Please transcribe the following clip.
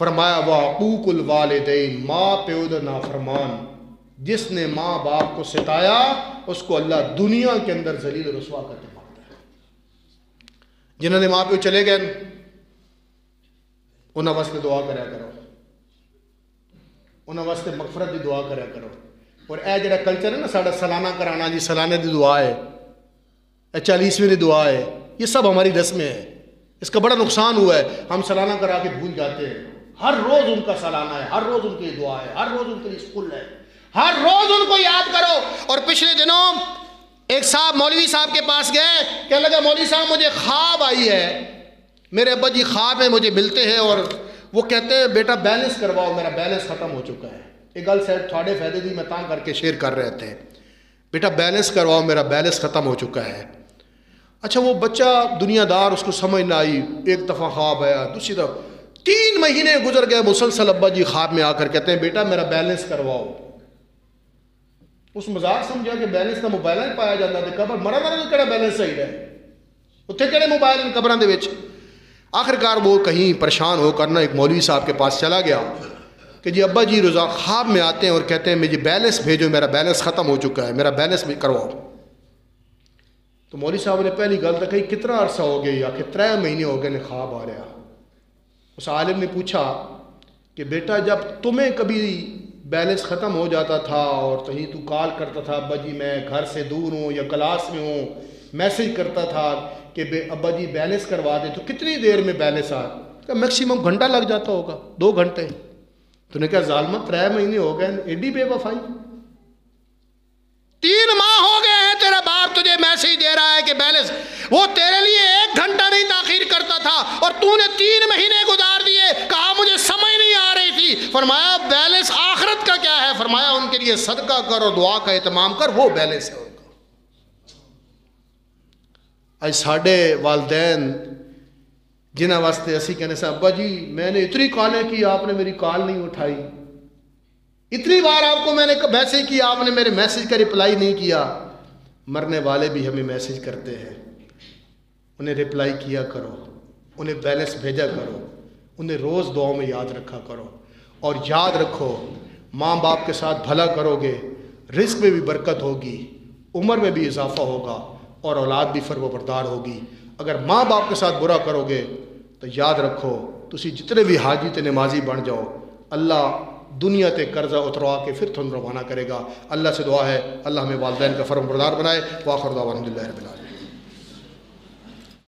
फरमाया वाकूकुल वालदेन, माँ प्यो दा नाफरमान। जिसने माँ बाप को सताया, उसको अल्लाह दुनिया के अंदर जलील रसवा करके मारता है। जिन्होंने माँ प्यो चले गए, उन्होंने वास्ते दुआ कराया करो। उन्होंने वास्ते मगफरत की दुआ कराया करो। और यह जरा कल्चर है ना, साढ़ा सालाना कराना जी, सालाने की दुआ है चालीसवीं की दुआ है, ये सब हमारी रस्में हैं। इसका बड़ा नुकसान हुआ है। हम सालाना करा के भूल जाते हैं। हर रोज उनका सालाना है, हर रोज उनकी दुआ है, हर रोज उनके लिए स्कूल है। हर रोज उनको याद करो। और पिछले दिनों एक साहब मौलवी साहब के पास गए, कहने लगा, मौलवी साहब, मुझे ख्वाब आई है। मेरे अब्बा जी ख्वाब में मुझे मिलते हैं। और वो कहते हैं, बेटा बैलेंस करवाओ, मेरा बैलेंस ख़त्म हो चुका है। एक गल शायद थोड़े फ़ायदे की मैं ता करके शेयर कर रहे थे। बेटा बैलेंस करवाओ, मेरा बैलेंस ख़त्म हो चुका है। अच्छा वो बच्चा दुनियादार, उसको समझ ना आई, एक दफ़ा ख्वाब आया, दूसरी दफ़ा तीन महीने गुजर गए मुसलसल अब्बा जी ख्वाब में आकर कहते हैं, बेटा, मेरा बैलेंस करवाओ। उस मज़ाक समझा कि बैलेंस का मोबाइल नहीं पाया जाता थे, कबर मरा मरा कड़ा बैलेंस सही रहे। उत्थे कड़े मोबाइल कबर के आखिरकार वो कहीं परेशान होकर ना एक मौलवी साहब के पास चला गया कि जी अब्बा जी रोज़ा ख्वाब में आते हैं और कहते हैं मुझे बैलेंस भेजो, मेरा बैलेंस ख़त्म हो चुका है, मेरा बैलेंस भी करवाओ। तो मौली साहब ने पहली गल तो कही, कितना अरसा हो गया आखिर त्रै महीने हो गए ने ख्वाब आ रहा उस आलिम ने पूछा कि बेटा, जब तुम्हें कभी बैलेंस ख़त्म हो जाता था और कहीं तू कॉल करता था, अब्बा जी, मैं घर से दूर हूँ या क्लास में हूँ, मैसेज करता था कि अब्बा जी, बैलेंस करवा दे तो कितनी देर में बैलेंस आ क्या मैक्सिमम घंटा लग जाता होगा, दो घंटे। तूने क्या जालमा, त्रै महीने हो गए, एडी बेवफाई तीन माह हो गए हैं तेरा बाप तुझे मैसेज दे रहा है कि बैलेंस, वो तेरे लिए एक घंटा नहीं था और तूने तीन महीने गुजार दिए। कहा, मुझे समझ नहीं आ रही थी। फरमाया, बैलेंस आखरत का क्या है? फरमाया, उनके लिए सदका कर और दुआ का एहतमाम कर, वो बैलेंस है उनका। अज साढ़े वालदेन जिन्होंने वास्ते असी कहने से, अब्बा जी, मैंने इतनी कॉलें की, आपने मेरी कॉल नहीं उठाई। इतनी बार आपको मैंने मैसेज किया, आपने मेरे मैसेज का रिप्लाई नहीं किया। मरने वाले भी हमें मैसेज करते हैं। उन्हें रिप्लाई किया करो। उन्हें बैलेंस भेजा करो, उन्हें रोज़ दुआओं में याद रखा करो और याद रखो माँ बाप के साथ भला करोगे, रिस्क में भी बरकत होगी, उम्र में भी इजाफा होगा और औलाद भी फरवबरदार होगी। अगर माँ बाप के साथ बुरा करोगे तो याद रखो तुम जितने भी हाजी ते नमाजी बन जाओ, अल्लाह दुनिया ते कर्जा उतरवा के फिर थोड़ा रवाना करेगा। अल्लाह से दुआ है, अल्लाह हमें वालदेन का फर्म बरदार बनाए वाखरदा